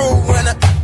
crew when I